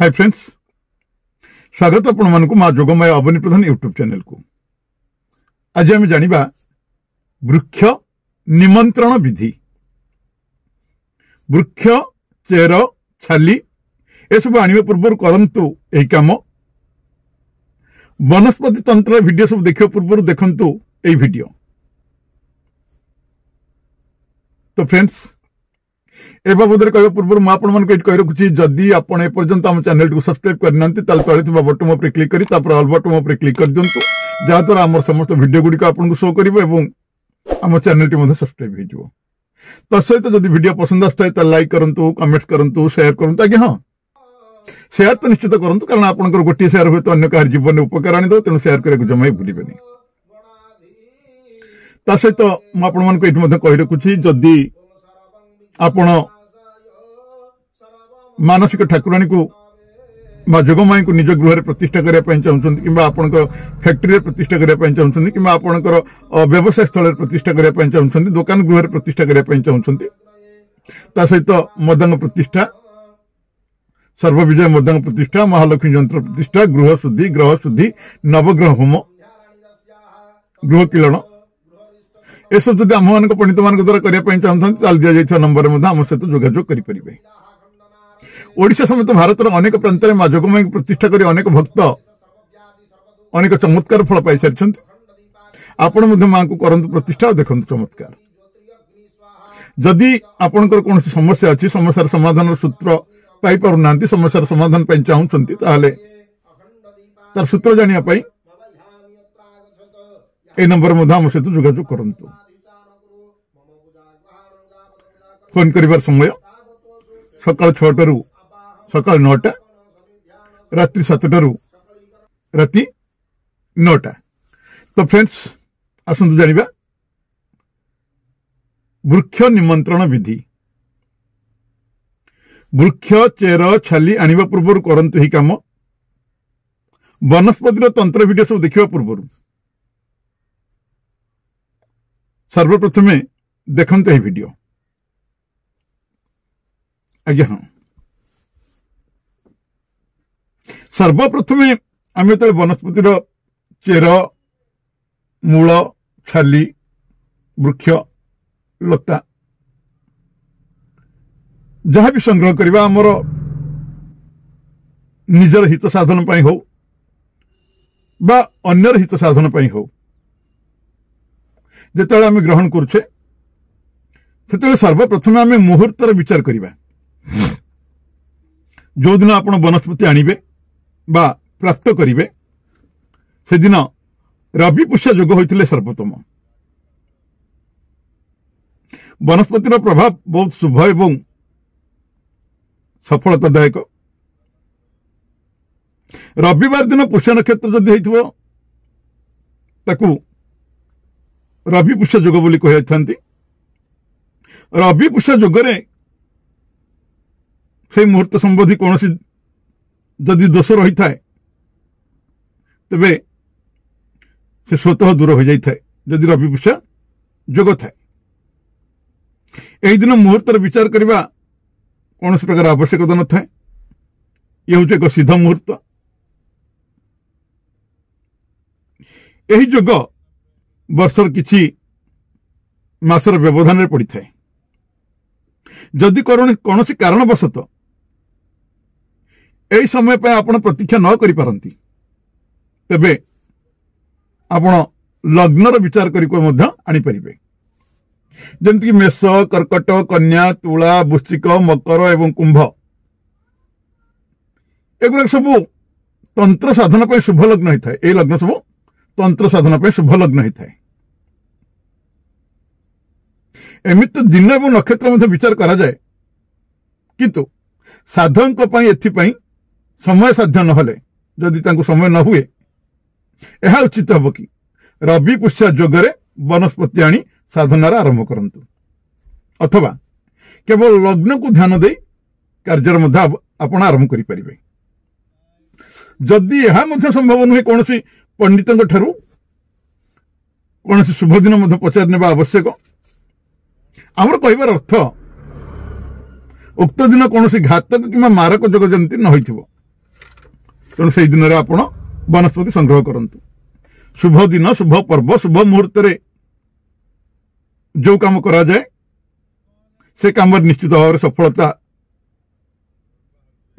हाय friends ସ୍ୱାଗତ ଆପଣମାନଙ୍କୁ ମା ଯୋଗମୟ ଅବନୀ ପ୍ରଧାନ ୟୁଟ୍ୟୁବ୍ ଚ୍ୟାନେଲକୁ ଆଜି ଆମେ ଜାଣିବା ବୃକ୍ଷ ନିମନ୍ତ୍ରଣ ବିଧି ବୃକ୍ଷ ଚେର ଛାଲି ଏସବୁ ଆଣିବା ପୂର୍ବରୁ କରନ୍ତୁ ଏହି କାମ ବନସ୍ପତି ତନ୍ତ୍ର ଭିଡ଼ିଓ ସବୁ ଦେଖିବା ପୂର୍ବରୁ ଦେଖନ୍ତୁ ଏହି ଭିଡ଼ିଓ ତ ଫ୍ରେଣ୍ଡସ୍ ଏ ବାବଦରେ କହିବା ପୂର୍ବରୁ ମୁଁ ଆପଣମାନଙ୍କୁ ଏଠି କହି ରଖୁଛି ଯଦି ଆପଣ ଏପର୍ଯ୍ୟନ୍ତ ଆମ ଚ୍ୟାନେଲଟିକୁ ସବସ୍କ୍ରାଇବ୍ କରିନାହାନ୍ତି ତାହେଲେ ତଳେ ଥିବା ବଟମ୍ ଉପରେ କ୍ଲିକ୍ କରି ତାପରେ ଅଲ୍ ବଟମ୍ ଉପରେ କ୍ଲିକ୍ କରିଦିଅନ୍ତୁ ଯାହାଦ୍ୱାରା ଆମର ସମସ୍ତ ଭିଡ଼ିଓ ଗୁଡ଼ିକ ଆପଣଙ୍କୁ ଶୋ କରିବ ଏବଂ ଆମ ଚ୍ୟାନେଲଟି ମଧ୍ୟ ସବସ୍କ୍ରାଇବ୍ ହେଇଯିବ ତା ସହିତ ଯଦି ଭିଡ଼ିଓ ପସନ୍ଦ ଆସିଥାଏ ତାହେଲେ ଲାଇକ୍ କରନ୍ତୁ କମେଣ୍ଟ କରନ୍ତୁ ସେୟାର କରନ୍ତୁ ଆଜ୍ଞା ହଁ ସେୟାର ତ ନିଶ୍ଚିତ କରନ୍ତୁ କାରଣ ଆପଣଙ୍କର ଗୋଟିଏ ସେୟାର ହୁଏତ ଅନ୍ୟ କାହାର ଜୀବନରେ ଉପକାର ଆଣିଦେବ ତେଣୁ ସେୟାର କରିବାକୁ ଜମା ଭୁଲିବେନି ତା ସହିତ ମୁଁ ଆପଣମାନଙ୍କୁ ଏଠି ମଧ୍ୟ କହି ରଖୁଛି ଯଦି ଆପଣ ମାନସିକ ଠାକୁରାଣୀକୁ ମା ଯୋଗମାଇଙ୍କୁ ନିଜ ଗୃହରେ ପ୍ରତିଷ୍ଠା କରିବା ପାଇଁ ଚାହୁଁଛନ୍ତି କିମ୍ବା ଆପଣଙ୍କ ଫ୍ୟାକ୍ଟ୍ରିରେ ପ୍ରତିଷ୍ଠା କରିବା ପାଇଁ ଚାହୁଁଛନ୍ତି କିମ୍ବା ଆପଣଙ୍କର ବ୍ୟବସାୟ ସ୍ଥଳରେ ପ୍ରତିଷ୍ଠା କରିବା ପାଇଁ ଚାହୁଁଛନ୍ତି ଦୋକାନ ଗୃହରେ ପ୍ରତିଷ୍ଠା କରିବା ପାଇଁ ଚାହୁଁଛନ୍ତି ତା ସହିତ ମଦାଙ୍ଗ ପ୍ରତିଷ୍ଠା ସର୍ବବିଜୟ ମଦାଙ୍ଗ ପ୍ରତିଷ୍ଠା ମହାଲକ୍ଷ୍ମୀ ଯନ୍ତ୍ର ପ୍ରତିଷ୍ଠା ଗୃହ ଶୁଦ୍ଧି ଗ୍ରହ ଶୁଦ୍ଧି ନବଗ୍ରହ ହୋମ ଗୃହ କିରଣ ଏସବୁ ଯଦି ଆମମାନଙ୍କ ପଣ୍ଡିତମାନଙ୍କ ଦ୍ୱାରା କରିବା ପାଇଁ ଚାହୁଁଛନ୍ତି ତାହେଲେ ଦିଆଯାଇଥିବା ନମ୍ବରରେ ମଧ୍ୟ ଆମ ସହିତ ଯୋଗାଯୋଗ କରିପାରିବେ ओडा समेत भारत अनेक प्रांत में माँ जगमयी प्रतिष्ठा कर अनेक भक्त अनेक चमत्कार फल पाई सारी आपण माँ को करूँ प्रतिष्ठा और देखते चमत्कार जदि आपण कौन समस्या अच्छी समस्या समाधान सूत्र पाईपुर समस्या समाधान पर चाहते तेल तार सूत्र जानापी नंबर आम सहित जोजोग कर फोन कर समय सका छु सका नौटा रात्रि सतट रु रात नौटा तो फ्रेंड्स आसत जाना वृक्ष निमंत्रण विधि वृक्ष चेर छाली आने पूर्व करते ही कम वनस्पतिर तंत्र भिड सब देखा पूर्व सर्वप्रथमें देखते ही वीडियो आज्ञा हाँ ସର୍ବପ୍ରଥମେ ଆମେ ଯେତେବେଳେ ବନସ୍ପତିର ଚେର ମୂଳ ଛାଲି ବୃକ୍ଷ ଲତା ଯାହା ବି ସଂଗ୍ରହ କରିବା ଆମର ନିଜର ହିତ ସାଧନ ପାଇଁ ହଉ ବା ଅନ୍ୟର ହିତ ସାଧନ ପାଇଁ ହଉ ଯେତେବେଳେ ଆମେ ଗ୍ରହଣ କରୁଛେ ସେତେବେଳେ ସର୍ବପ୍ରଥମେ ଆମେ ମୁହୂର୍ତ୍ତର ବିଚାର କରିବା ଯେଉଁଦିନ ଆପଣ ବନସ୍ପତି ଆଣିବେ বা ପ୍ରାପ୍ତ କରିବେ ସେଦିନ ରବି ପୁଷ୍ୟା ଯୋଗ ହୋଇଥିଲେ ସର୍ବୋତ୍ତମ ବନସ୍ପତିର ପ୍ରଭାବ ବହୁତ ଶୁଭ ଏବଂ ସଫଳତାଦାୟକ ରବିବାର ଦିନ ପୁଷ୍ୟ ନକ୍ଷତ୍ର ଯଦି ହେଇଥିବ ତାକୁ ରବି ପୁଷ୍ୟ ଯୋଗ ବୋଲି କହିଥାନ୍ତି ରବି ପୁଷ୍ୟ ଯୋଗରେ ସେହି ମୁହୂର୍ତ୍ତ ସମ୍ବନ୍ଧୀ କୌଣସି ଯଦି ଦୋଷ ରହିଥାଏ ତେବେ ସେ ସ୍ୱତଃ ଦୂର ହୋଇଯାଇଥାଏ ଯଦି ରବି ପୃଷ୍ଠା ଯୋଗ ଥାଏ ଏହି ଦିନ ମୁହୂର୍ତ୍ତର ବିଚାର କରିବା କୌଣସି ପ୍ରକାର ଆବଶ୍ୟକତା ନଥାଏ ଇଏ ହେଉଛି ଏକ ସିଦ୍ଧ ମୁହୂର୍ତ୍ତ ଏହି ଯୋଗ ବର୍ଷର କିଛି ମାସର ବ୍ୟବଧାନରେ ପଡ଼ିଥାଏ ଯଦି କୌଣସି କାରଣବଶତଃ यही समय पर आप प्रतीक्षा न करते आपण लग्नर विचार करेंगे जमीक मेष कर्कट कन्या तुला वृश्चिक मकर एवं कुंभ एगुरा सब तंत्र साधन पर शुभ लग्न होता है ये लग्न सब तंत्र साधन पर शुभ लग्न होता है एम तो दिन एवं नक्षत्र विचार करा जाए किंतु साधक एथपाई ସମୟ ସାଧ୍ୟ ନହେଲେ ଯଦି ତାଙ୍କୁ ସମୟ ନ ହୁଏ ଏହା ଉଚିତ ହେବ କି ରବି ପୁଷ୍ୟ ଯୋଗରେ ବନସ୍ପତି ଆଣି ସାଧନାର ଆରମ୍ଭ କରନ୍ତୁ ଅଥବା କେବଳ ଲଗ୍ନକୁ ଧ୍ୟାନ ଦେଇ କାର୍ଯ୍ୟର ମଧ୍ୟ ଆପଣ ଆରମ୍ଭ କରିପାରିବେ ଯଦି ଏହା ମଧ୍ୟ ସମ୍ଭବ ନୁହେଁ କୌଣସି ପଣ୍ଡିତଙ୍କ ଠାରୁ କୌଣସି ଶୁଭଦିନ ମଧ୍ୟ ପଚାରି ନେବା ଆବଶ୍ୟକ ଆମର କହିବାର ଅର୍ଥ ଉକ୍ତ ଦିନ କୌଣସି ଘାତକ କିମ୍ବା ମାରକ ଯୋଗ ଯେମିତି ନ ହୋଇଥିବ ତେଣୁ ସେଇ ଦିନରେ ଆପଣ ବନସ୍ପତି ସଂଗ୍ରହ କରନ୍ତୁ ଶୁଭ ଦିନ ଶୁଭ ପର୍ବ ଶୁଭ ମୁହୂର୍ତ୍ତରେ ଯେଉଁ କାମ କରାଯାଏ ସେ କାମରେ ନିଶ୍ଚିତ ଭାବରେ ସଫଳତା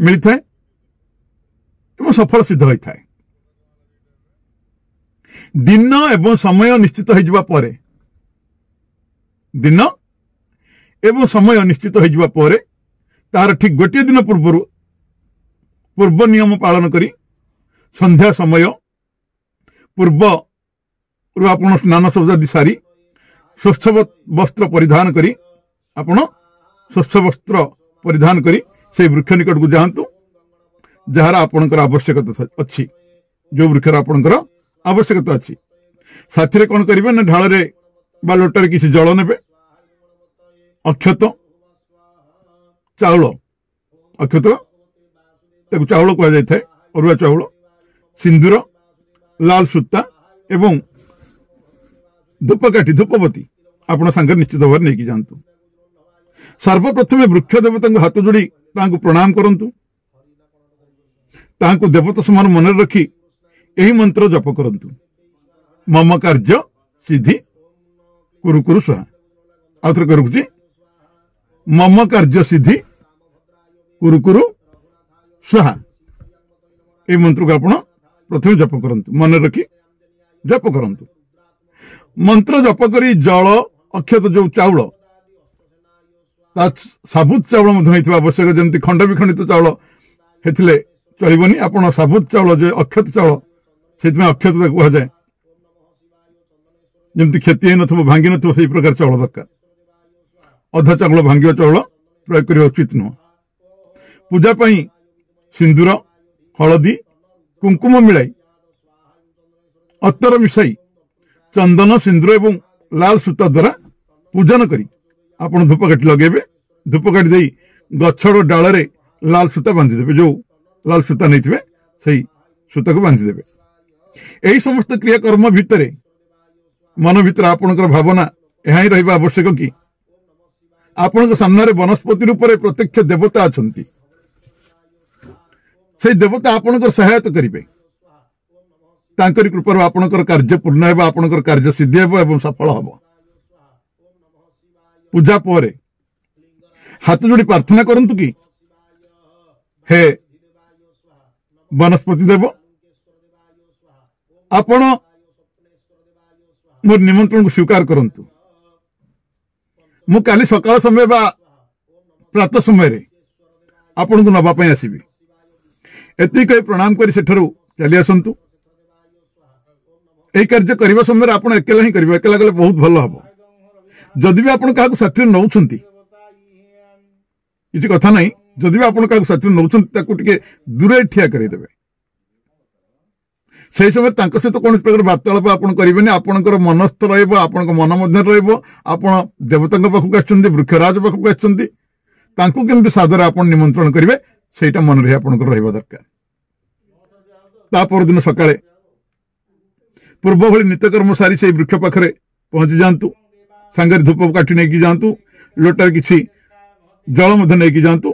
ମିଳିଥାଏ ଏବଂ ସଫଳ ସିଦ୍ଧ ହୋଇଥାଏ ଦିନ ଏବଂ ସମୟ ନିଶ୍ଚିତ ହୋଇଯିବା ପରେ ଦିନ ଏବଂ ସମୟ ନିଶ୍ଚିତ ହୋଇଯିବା ପରେ ତାହାର ଠିକ୍ ଗୋଟିଏ ଦିନ ପୂର୍ବରୁ पूर्व नियम पालन करी संध्या समय पूर्व रु आप स्नान सब्जादी सारी स्वच्छ वस्त्र परिधान करी आप स्वच्छ वस्त्र परिधान करी से वृक्ष निकट को जातु जार आपणकर आवश्यकता अच्छी जो वृक्षर आपणकर आवश्यकता अच्छी साथ करेंगे ना ढाल लोटे किसी जल ने अक्षत चाउल अक्षत चाउल कह जाए अरुआ चाउल सिंदूर लाल सूता धूपकाठी धूपवती आपर निश्चित भाव नहीं कि जातु सर्वप्रथमें वृक्ष देवता हाथ जोड़ी प्रणाम करतु देवता समान मन रखी यही मंत्र जप करतु मम कार्य सिद्धि कुरुकुरु सुहा आउ थे रखुच मम कार्य सिद्धि कुरुकुरु कुरु ସ୍ୱାହା ଏଇ ମନ୍ତ୍ରକୁ ଆପଣ ପ୍ରଥମେ ଜପ କରନ୍ତୁ ମନେ ରଖି ଜପ କରନ୍ତୁ ମନ୍ତ୍ର ଜପ କରି ଜଳ ଅକ୍ଷତ ଯେଉଁ ଚାଉଳ ତା ସାବୁତ ଚାଉଳ ମଧ୍ୟ ହେଇଥିବା ଆବଶ୍ୟକ ଯେମିତି ଖଣ୍ଡ ବିଖଣ୍ଡିତ ଚାଉଳ ହେଇଥିଲେ ଚଳିବନି ଆପଣ ସାବୁତ ଚାଉଳ ଯେ ଅକ୍ଷତ ଚାଉଳ ସେଥିପାଇଁ ଅକ୍ଷତ କୁହାଯାଏ ଯେମିତି କ୍ଷତି ହେଇନଥିବ ଭାଙ୍ଗିନଥିବ ସେଇ ପ୍ରକାର ଚାଉଳ ଦରକାର ଅଧା ଚାଉଳ ଭାଙ୍ଗିବା ଚାଉଳ ପ୍ରୟୋଗ କରିବା ଉଚିତ ନୁହଁ ପୂଜା ପାଇଁ सिंदूर हलदी कुंकुम मिलाई अतर मिसाई चंदन सिंदूर ए लाल सूता द्वारा पूजन कर धूपकाठी लगे धूपकाठी गचर डाल लाल सूता बांधिदे जो लाल सूता नहीं थे से सूता को बांधिदे यही समस्त क्रियाकर्म भितर मन भितर आपणकर भावना यह ही आवश्यक कि आपण सामने वनस्पति रूप से प्रत्यक्ष देवता अच्छा সেই দেবতা আপনার সহায়তা করবে তাঁকর কৃপার আপনার কার্য পূর্ণ হব আপনার কার্য সিদ্ধি হব এবং সফল হব পূজা পরে হাত যোড়ি প্রার্থনা করতু কি হে ବନସ୍ପତି ଦେବ ଆପଣ ମୋର ନିମନ୍ତ୍ରଣକୁ ସ୍ୱୀକାର କରନ୍ତୁ ମୁଁ କାଲି ସକାଳ ସମୟ ବା ପ୍ରାତଃ ସମୟରେ ଆପଣଙ୍କୁ ନେବା ପାଇଁ ଆସିବି एतिक प्रणाम कर ये कार्य करने समय आप एक ही करेंगे एकला गले बहुत भल हम जदि भी आपड़ साथ किसी कथा ना जदि भी आपड़ क्या साथी दूरे ठिया करदे से समय सहित कौन प्रकार वार्तालाप आप करें आपण मनस्थ रन मध्य रण देवता पाखक आक्षराज पाखक आसमें सादर आप निमंत्रण करेंगे ସେଇଟା ମନରେ ଆପଣଙ୍କର ରହିବା ଦରକାର ତା ପରଦିନ ସକାଳେ ପୂର୍ବ ଭଳି ନିତ୍ୟକର୍ମ ସାରି ସେଇ ବୃକ୍ଷ ପାଖରେ ପହଞ୍ଚି ଯାଆନ୍ତୁ ସାଙ୍ଗରେ ଧୂପ କାଠି ନେଇକି ଯାଆନ୍ତୁ ଲୋଟାରେ କିଛି ଜଳ ମଧ୍ୟ ନେଇକି ଯାଆନ୍ତୁ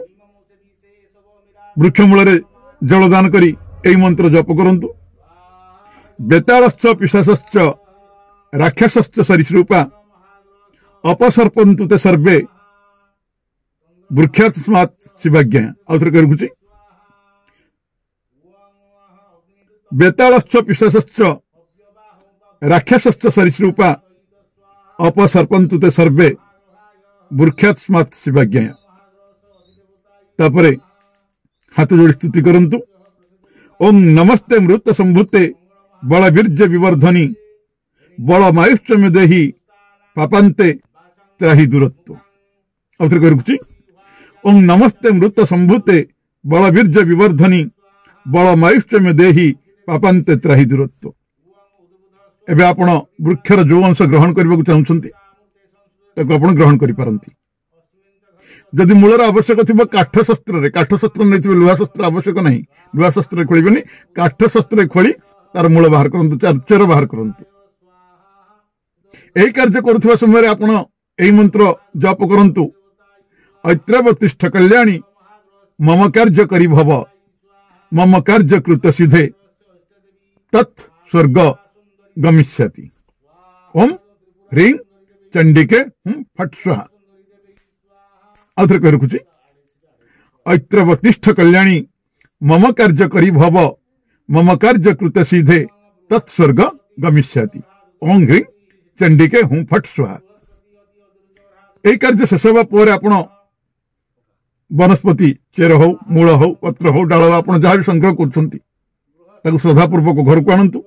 ବୃକ୍ଷମୂଳରେ ଜଳଦାନ କରି ଏହି ମନ୍ତ୍ର ଜପ କରନ୍ତୁ ବେତାଳଶ୍ଚ ପିଶାଶ୍ଚ ରାକ୍ଷସଶ୍ଚ ସରିସୃପା ଅପସର୍ପନ୍ତୁ ତେ ସର୍ବେ ବୃକ୍ଷାତ୍ମାତ୍ ଶିବାଜ୍ଞା ଆଉଥରେ କରି ରଖୁଛି ବେତାଳଶ୍ଚ ପିଶାଶ୍ଚ ରାକ୍ଷସଶ୍ଚ ସରିସୃପା ଅପସର୍ପନ୍ତୁ ତେ ସର୍ବେ ବୃକ୍ଷାତ୍ମାତ୍ ଶିବାଜ୍ଞା ତାପରେ ହାତ ଯୋଡ଼ି ସ୍ତୁତି କରନ୍ତୁ ଓମ୍ ନମସ୍ତେ ମୃତ ସମ୍ଭୂତେ ବଳବୀର୍ଯ୍ୟ ବିବର୍ଦ୍ଧନୀ ବଳ ମାୟୁଷ୍ୟ ମେ ଦେହି ପାପାନ୍ତେ ତ୍ରାହି ଦୂରତ୍ୱ ଆଉଥରେ କରି ରଖୁଛି ଓଂ ନମସ୍ତେ ମୃତ ସମ୍ଭୂତେ ବଳ ବୀର୍ଯ୍ୟ ବିବର୍ଦ୍ଧନୀ ବଳ ମୈଷ୍ଟମେ ଦେହି ପାପାନ୍ତେ ତ୍ରାହି ଦୂରତ୍ୱ ଏବେ ଆପଣ ବୃକ୍ଷର ଯେଉଁ ଅଂଶ ଗ୍ରହଣ କରିବାକୁ ଚାହୁଁଛନ୍ତି ତାକୁ ଆପଣ ଗ୍ରହଣ କରିପାରନ୍ତି ଯଦି ମୂଳର ଆବଶ୍ୟକ ଥିବ କାଠ ଶସ୍ତ୍ରରେ କାଠ ଶସ୍ତ୍ର ନେଇଥିବେ ଲୁହା ଶସ୍ତ୍ର ଆବଶ୍ୟକ ନାହିଁ ଲୁହା ଶସ୍ତ୍ରରେ ଖୋଳିବେନି କାଠ ଶସ୍ତ୍ରରେ ଖୋଳି ତାର ମୂଳ ବାହାର କରନ୍ତୁ ଚେର ବାହାର କରନ୍ତୁ ଏହି କାର୍ଯ୍ୟ କରୁଥିବା ସମୟରେ ଆପଣ ଏହି ମନ୍ତ୍ର ଜପ କରନ୍ତୁ अत्रवतिष्ठ कल्याणी मम कार्य करी भव मम कार्य कृत सिद्धे तत् स्वर्ग गमिष्यति ओम रिंग चंडिके हम फट स्वाहा अथर कह रखुची ऐत्रवतिष्ठ कल्याणी मम कार्य करी भव मम कार्य कृत सीधे तत् स्वर्ग गमिष्यति ओम रिंग चंडिके हम फट स्वाहा एक कार्य शेष হওয়া पर আপনার ବନସ୍ପତି ଚେର ହଉ ମୂଳ ହଉ ପତ୍ର ହଉ ଡାଳ ଆପଣ ଯାହା ବି ସଂଗ୍ରହ କରୁଛନ୍ତି ତାକୁ ଶ୍ରଦ୍ଧାପୂର୍ବକ ଘରକୁ ଆଣନ୍ତୁ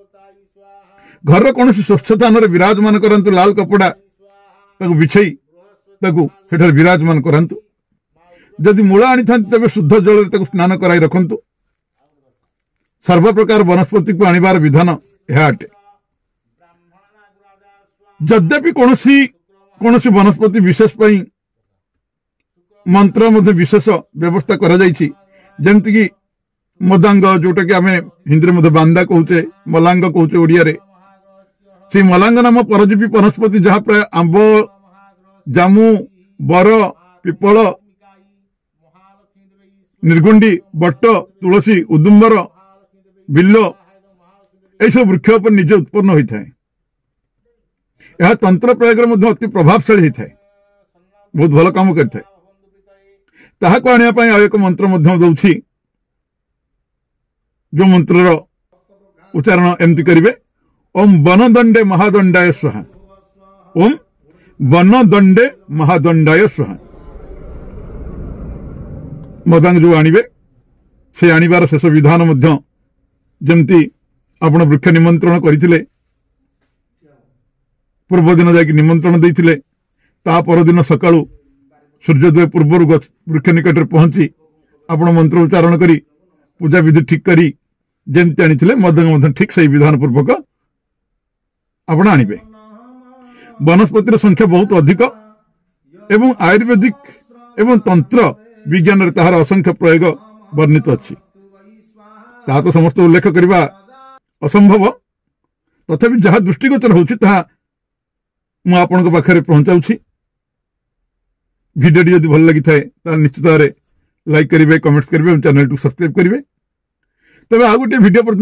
ଘରର କୌଣସି ସ୍ୱଚ୍ଛତାନରେ ବିରାଜମାନ କରାନ୍ତୁ ଲାଲ କପଡ଼ା ତାକୁ ବିଛେଇ ତାକୁ ସେଠାରେ ବିରାଜମାନ କରାନ୍ତୁ ଯଦି ମୂଳ ଆଣିଥାନ୍ତି ତେବେ ଶୁଦ୍ଧ ଜଳରେ ତାକୁ ସ୍ନାନ କରାଇ ରଖନ୍ତୁ ସର୍ବପ୍ରକାର ବନସ୍ପତିକୁ ଆଣିବାର ବିଧାନ ଏହା ଅଟେ ଯଦ୍ୟପି କୌଣସି କୌଣସି ବନସ୍ପତି ବିଶେଷ ପାଇଁ मंत्र विशेष व्यवस्था करमती मदांग जोटा कि आम हिंदी में बांदा कहचे मलांग कहचे ओडिया से मलांग नाम परजीवी वनस्पति जहाँ प्राय आंब जमु बर पिपल निर्गुंडी बट तुसी उदुम्बर बिल यह वृक्ष निजे उत्पन्न होता है यह तंत्र प्रयोग अति प्रभावशाई बहुत भल कम करें ताको आने एक मंत्र दूसरी जो मंत्र उच्चारण एमती करेंगे ओम बनदंडे महादंडाय स्वाहा ओम बनदंडे महादंडाय स्वाहा मदांग जो आणवे से आणवार शेष विधान जमती वृक्ष निमंत्रण कर पूर्वदिन जामंत्रण देते दिन सका सूर्योदय पूर्व वृक्ष निकट में पहुंची आप मंत्र उच्चारण कर पूजा विधि ठीक कर जमी आनी ठीक से विधान पूर्वक आप आनस्पतिर संख्या बहुत अधिक एवं आयुर्वेदिक एवं तंत्र विज्ञान में तहार असंख्य प्रयोग वर्णित अच्छी ता तो समस्त उल्लेख करने असंभव तथापि जहाँ दृष्टिगोचर हो मुझे पहुंचाऊँ ভিডিওটি যদি ভাল লাগি থাকে তা নিশ্চয়ত লাইক କରିবে কমেন্ট କରିবে ও চ্যানেল টু সাবস্ক্রাইব করিবে তebe আগুটে ভিডিও পড়ন্ত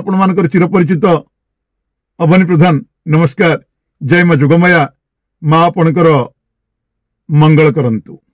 আপন মানক চিরা পরিচিত অবনী প্রধান নমস্কার জয় মা জগমায়া মা आपण করো মঙ্গল করন্তু